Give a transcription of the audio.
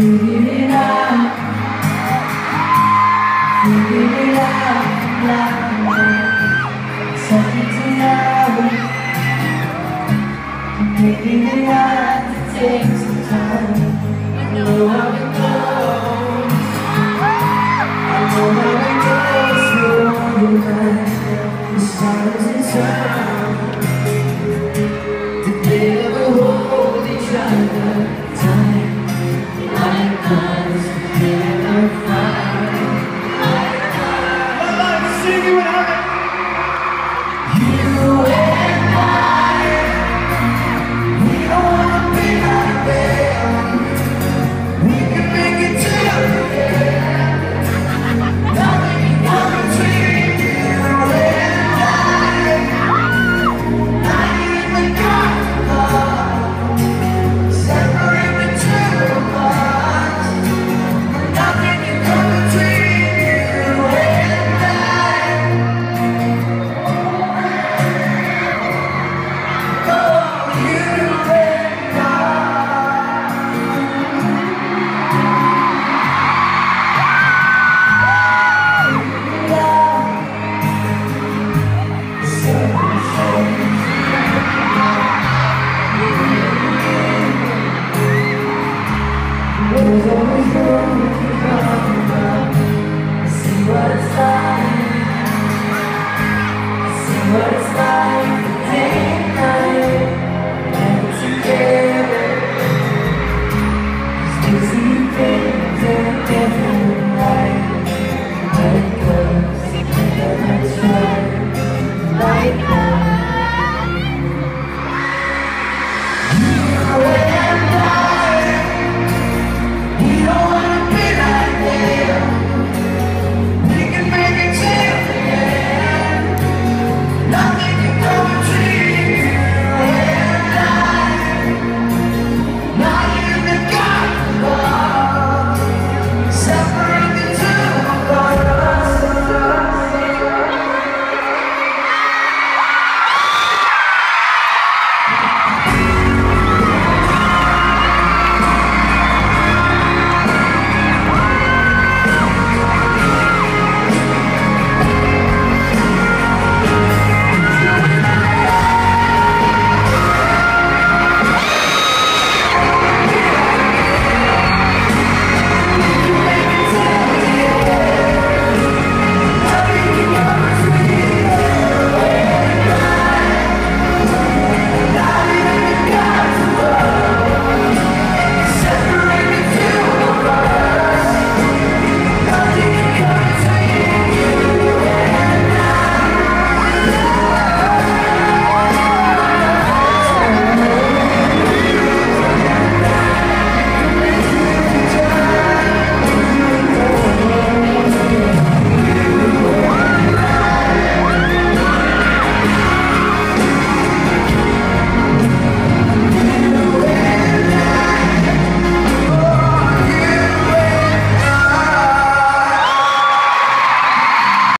Figure it out. Figure it out. Like something to love. It out takes time. I know how it goes. I know how it goes. Through all your life, the stars and stars. what it's like. See what it's like